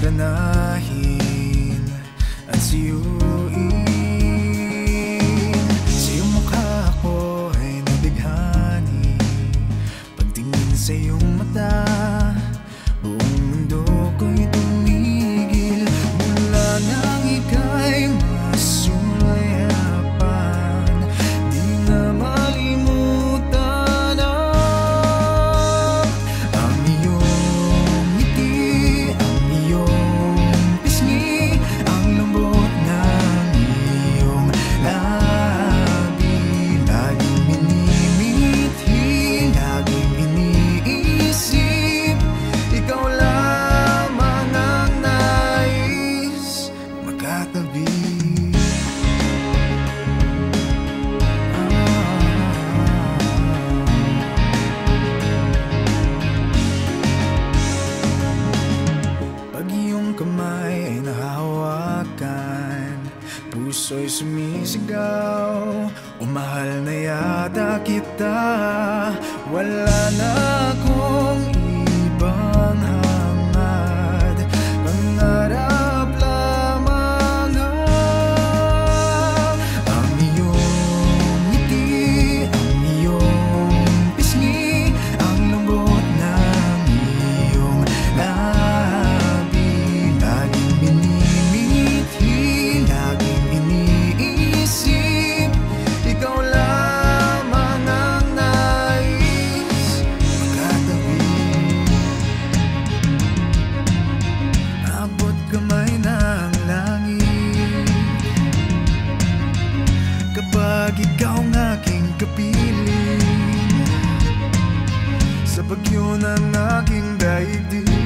Naranahin ang siyong Puso'y sumisigaw. O mahal na yata kita. Wala na akong Kapag ikaw ang aking kapiling Sa bagyo ng aking daigdig